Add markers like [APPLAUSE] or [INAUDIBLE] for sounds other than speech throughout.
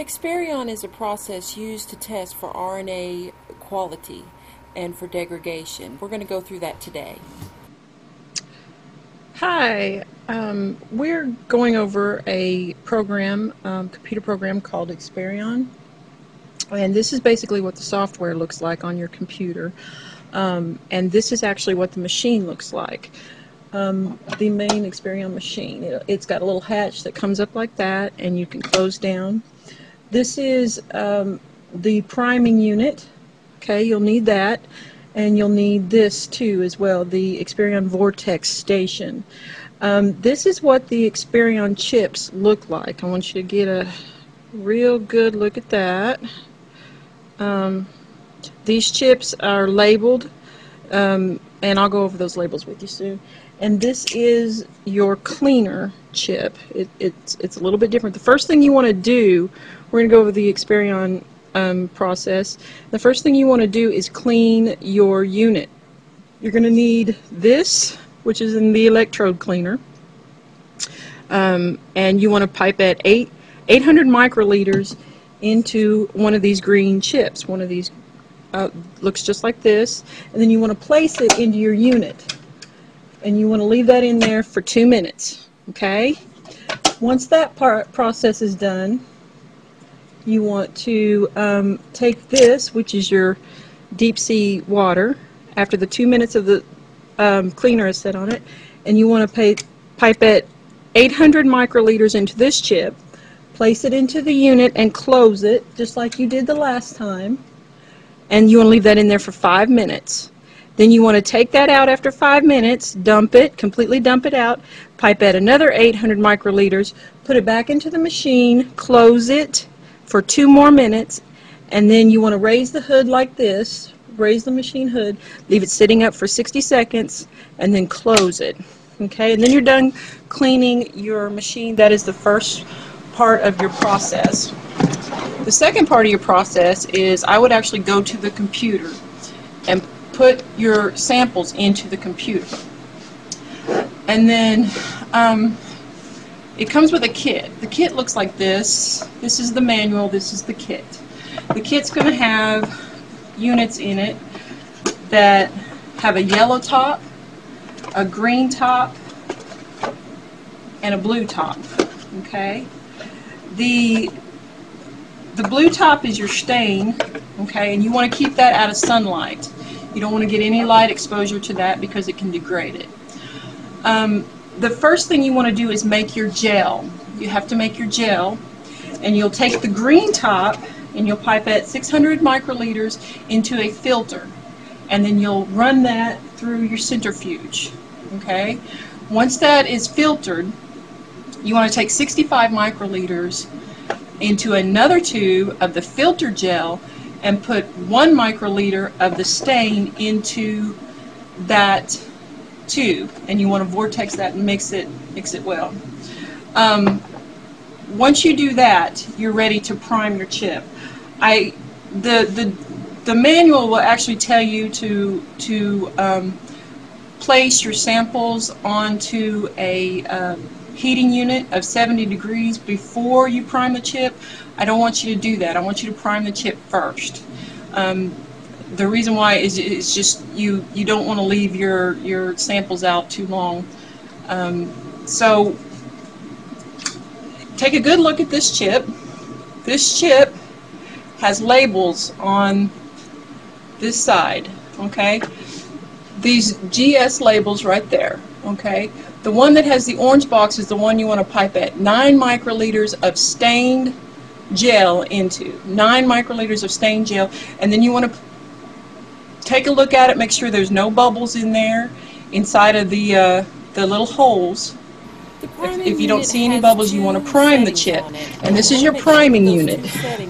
Experion is a process used to test for RNA quality and for degradation. We're going to go through that today. Hi, um, we're going over a program, um, computer program called Experion. And this is basically what the software looks like on your computer. Um, and this is actually what the machine looks like. Um, the main Experion machine. It, has got a little hatch that comes up like that and you can close down. This is um, the priming unit. Okay, you'll need that. And you'll need this too as well, the Experion Vortex station. Um, this is what the Experion chips look like. I want you to get a real good look at that. Um, these chips are labeled, um, and I'll go over those labels with you soon. And this is your cleaner chip. It, it's, it's a little bit different. The first thing you want to do, we're going to go over the Experion um, process. The first thing you want to do is clean your unit. You're going to need this, which is in the electrode cleaner. Um, and you want to pipe at eight, 800 microliters into one of these green chips. One of these uh, looks just like this. And then you want to place it into your unit. And you want to leave that in there for two minutes. Okay? Once that part process is done, you want to um, take this, which is your DEPC water, after the two minutes of the um, cleaner is set on it, and you want to pay, pipette 800 microliters into this chip, place it into the unit and close it, just like you did the last time, and you want to leave that in there for five minutes. Then you want to take that out after five minutes, dump it, completely dump it out, pipette another 800 microliters, put it back into the machine, close it, for two more minutes and then you want to raise the hood like this raise the machine hood leave it sitting up for 60 seconds and then close it okay? And then you're done cleaning your machine. That is the first part of your process. The second part of your process is I would actually go to the computer and put your samples into the computer and then um, it comes with a kit. The kit looks like this. This is the manual, this is the kit. The kit's going to have units in it that have a yellow top, a green top, and a blue top. Okay? The the blue top is your stain, okay, and you want to keep that out of sunlight. You don't want to get any light exposure to that because it can degrade it. Um, the first thing you want to do is make your gel. You have to make your gel and you'll take the green top and you'll pipette 600 microliters into a filter and then you'll run that through your centrifuge okay once that is filtered you want to take 65 microliters into another tube of the filter gel and put one microliter of the stain into that tube and you want to vortex that and mix it mix it well. Um, once you do that, you're ready to prime your chip. I the the the manual will actually tell you to to um, place your samples onto a uh, heating unit of 70 degrees before you prime the chip. I don't want you to do that. I want you to prime the chip first. Um, the reason why is it's just you you don't want to leave your your samples out too long. Um, so take a good look at this chip. This chip has labels on this side. Okay, these GS labels right there. Okay, the one that has the orange box is the one you want to pipette nine microliters of stained gel into nine microliters of stained gel, and then you want to take a look at it, make sure there's no bubbles in there inside of the, uh, the little holes. If, if, you don't see any bubbles, you want to prime the chip. And this is your priming unit.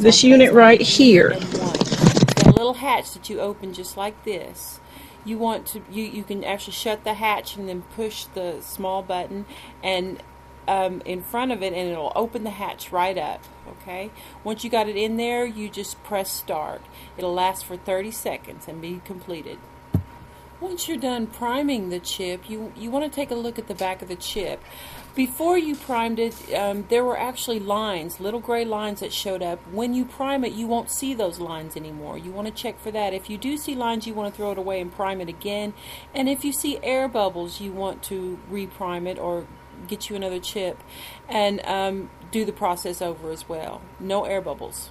This unit right here. a little hatch that you open just like this. You want to, you, you can actually shut the hatch and then push the small button and um, in front of it and it'll open the hatch right up okay? Once you got it in there you just press start. It'll last for 30 seconds and be completed Once you're done priming the chip, you, you want to take a look at the back of the chip. Before you primed it, um, there were actually lines, little gray lines that showed up. When you prime it, you won't see those lines anymore. You want to check for that. If you do see lines, you want to throw it away and prime it again. And if you see air bubbles, you want to reprime it or get you another chip and um, do the process over as well. No air bubbles.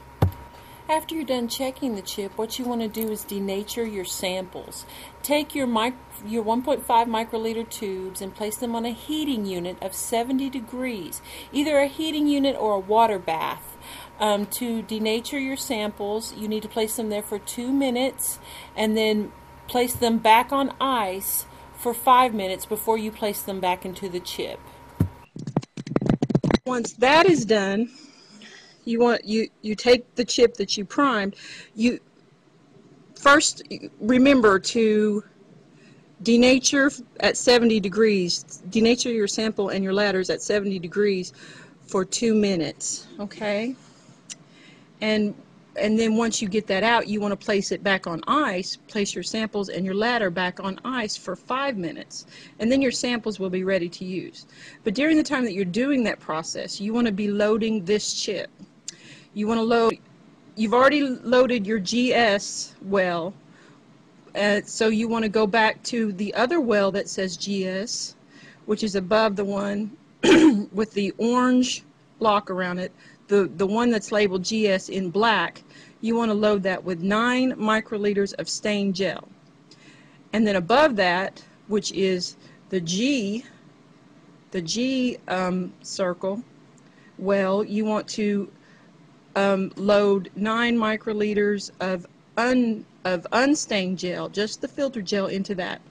After you're done checking the chip, what you want to do is denature your samples. Take your, mic your 1.5 microliter tubes and place them on a heating unit of 70 degrees, either a heating unit or a water bath. Um, to denature your samples, you need to place them there for two minutes and then place them back on ice for five minutes before you place them back into the chip. Once that is done, you want you you take the chip that you primed you first remember to denature at 70 degrees denature your sample and your ladders at 70 degrees for two minutes okay? And and then once you get that out you want to place it back on ice place your samples and your ladder back on ice for five minutes and then your samples will be ready to use. But during the time that you're doing that process you want to be loading this chip you want to load, you've already loaded your GS well, uh, so you want to go back to the other well that says GS, which is above the one [CLEARS THROAT] with the orange block around it, the, the one that's labeled GS in black, you want to load that with 9 microliters of stain gel. And then above that, which is the G, the G um, circle, well, you want to um, load 9 microliters of, un, of unstained gel, just the filter gel into that.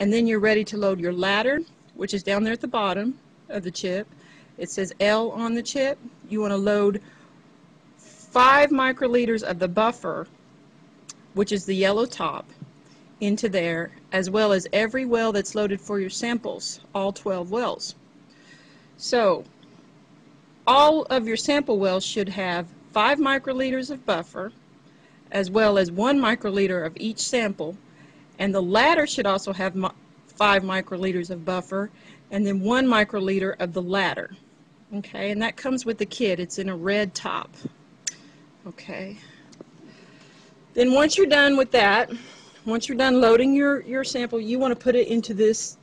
And then you're ready to load your ladder, which is down there at the bottom of the chip. It says L on the chip. You want to load 5 microliters of the buffer, which is the yellow top, into there, as well as every well that's loaded for your samples, all 12 wells. So all of your sample wells should have 5 microliters of buffer as well as 1 microliter of each sample. And the ladder should also have 5 microliters of buffer and then 1 microliter of the ladder okay and that comes with the kit. It's in a red top. Okay. Then once you're done with that once you're done loading your your sample you want to put it into this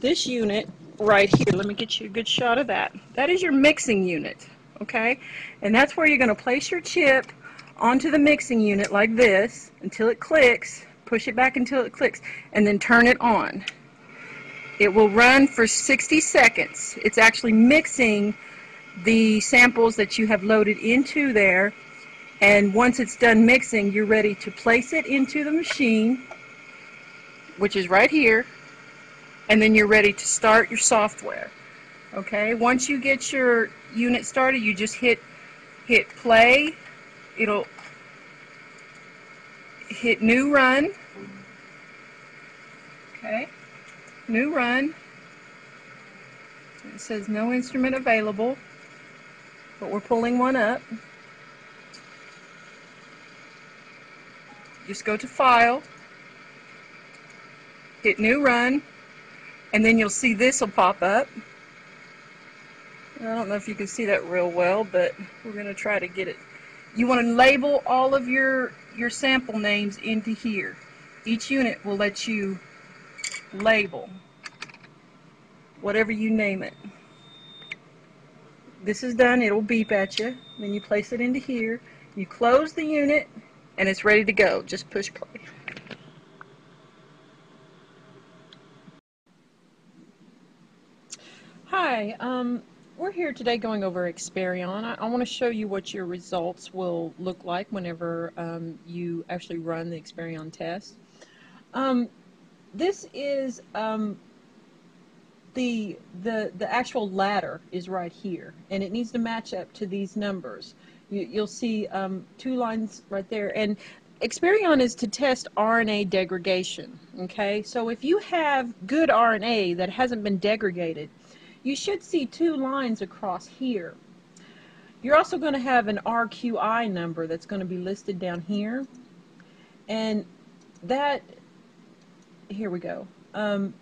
this unit right here. Let me get you a good shot of that. That is your mixing unit, okay? And that's where you're going to place your chip onto the mixing unit like this until it clicks. Push it back until it clicks and then turn it on. It will run for 60 seconds. It's actually mixing the samples that you have loaded into there and once it's done mixing you're ready to place it into the machine which is right here and then you're ready to start your software. Okay, once you get your unit started, you just hit hit play. It'll hit new run. Okay, new run. It says no instrument available, but we're pulling one up. Just go to File, hit New Run, and then you'll see this will pop up. I don't know if you can see that real well, but we're going to try to get it. You want to label all of your, your sample names into here. Each unit will let you label whatever you name it. This is done. It'll beep at you. Then you place it into here. You close the unit, and it's ready to go. Just push play. Hi, um, we're here today going over Experion. I, I want to show you what your results will look like whenever um, you actually run the Experion test. Um, this is um, the, the, the actual ladder is right here, and it needs to match up to these numbers. You, will see um, two lines right there, and Experion is to test RNA degradation, okay? So if you have good RNA that hasn't been degraded, you should see two lines across here. You're also going to have an RQI number that's going to be listed down here. And that here we go. Um,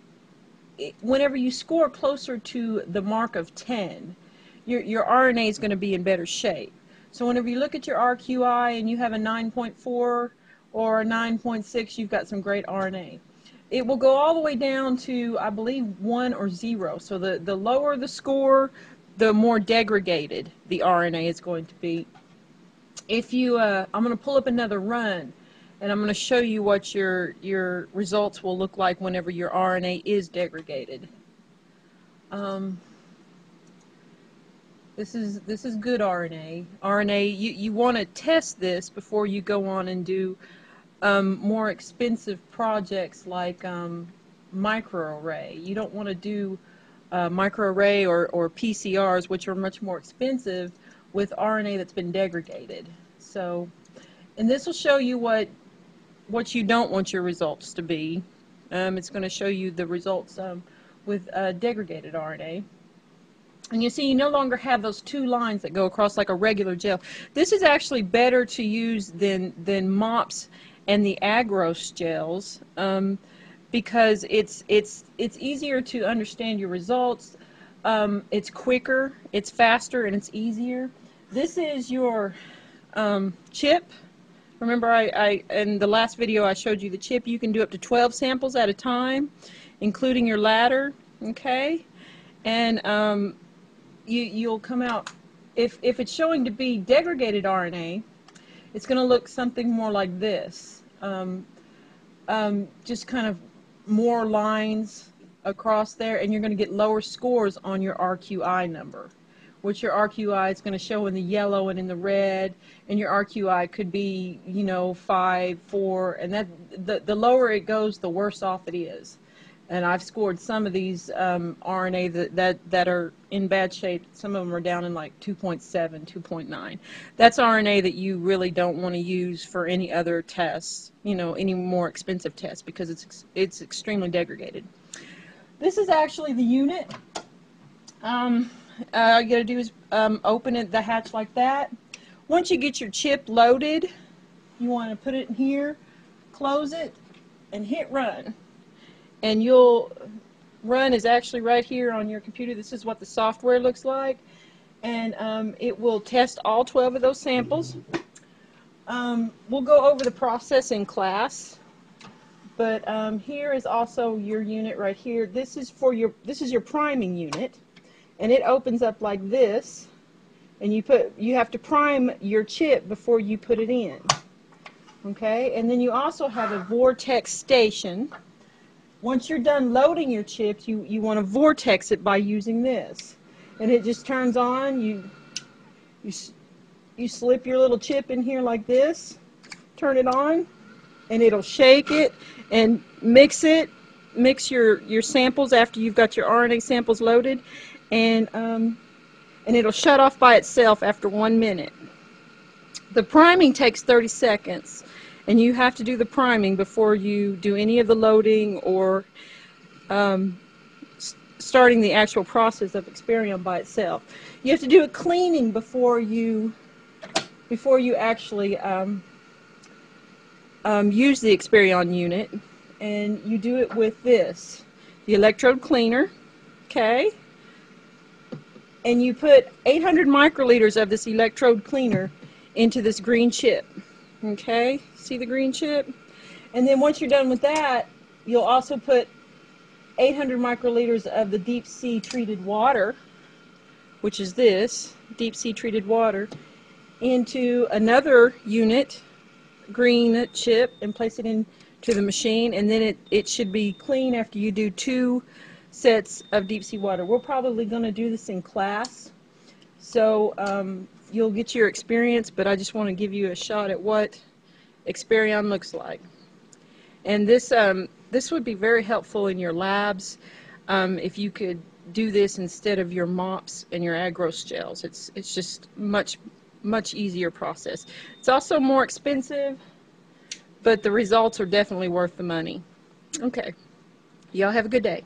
it, whenever you score closer to the mark of 10, your, your RNA is going to be in better shape. So whenever you look at your RQI and you have a 9.4 or a 9.6, you've got some great RNA. It will go all the way down to, I believe, 1 or 0. So the, the lower the score, the more degraded the RNA is going to be. If you, uh, I'm going to pull up another run and I'm going to show you what your your results will look like whenever your RNA is degraded. Um, this is this is good RNA. RNA you you want to test this before you go on and do um, more expensive projects like um, microarray. You don't want to do uh, microarray or, or PCRs, which are much more expensive, with RNA that's been degraded. So, and this will show you what what you don't want your results to be. Um, it's going to show you the results um, with uh, degraded RNA. And you see, you no longer have those two lines that go across like a regular gel. This is actually better to use than, than MOPS and the agarose gels um, because it's, it's, it's easier to understand your results. Um, it's quicker, it's faster, and it's easier. This is your um, chip. Remember, I, I, in the last video I showed you the chip. You can do up to 12 samples at a time, including your ladder. Okay, and um, you you'll come out if if it's showing to be degraded RNA, it's going to look something more like this. Um, um, just kind of more lines across there, and you're going to get lower scores on your RQI number which your RQI is going to show in the yellow and in the red, and your RQI could be, you know, five, four, and that the the lower it goes, the worse off it is. And I've scored some of these um, RNA that, that that are in bad shape. Some of them are down in like 2.7, 2.9. That's RNA that you really don't want to use for any other tests, you know, any more expensive tests because it's it's extremely degraded. This is actually the unit. Um, all you gotta do is um, open it, the hatch like that. Once you get your chip loaded, you want to put it in here, close it, and hit run. And you'll, run is actually right here on your computer. This is what the software looks like. And um, it will test all 12 of those samples. Um, we'll go over the process in class. But um, here is also your unit right here. This is for your, this is your priming unit and it opens up like this and you put you have to prime your chip before you put it in okay and then you also have a vortex station once you're done loading your chips you you want to vortex it by using this and it just turns on you you you slip your little chip in here like this turn it on and it'll shake it and mix it mix your your samples after you've got your RNA samples loaded and um, and it'll shut off by itself after one minute. The priming takes 30 seconds and you have to do the priming before you do any of the loading or um, starting the actual process of Experion by itself. You have to do a cleaning before you before you actually um, um, use the Experion unit and you do it with this the electrode cleaner okay and you put 800 microliters of this electrode cleaner into this green chip. Okay, see the green chip? And then once you're done with that, you'll also put 800 microliters of the DEPC treated water, which is this, DEPC treated water, into another unit, green chip, and place it into the machine. And then it, it should be clean after you do two sets of DEPC water. We're probably going to do this in class, so um, you'll get your experience, but I just want to give you a shot at what Experion looks like. And this, um, this would be very helpful in your labs um, if you could do this instead of your mops and your agarose gels. It's, it's just much, much easier process. It's also more expensive, but the results are definitely worth the money. Okay. Y'all have a good day.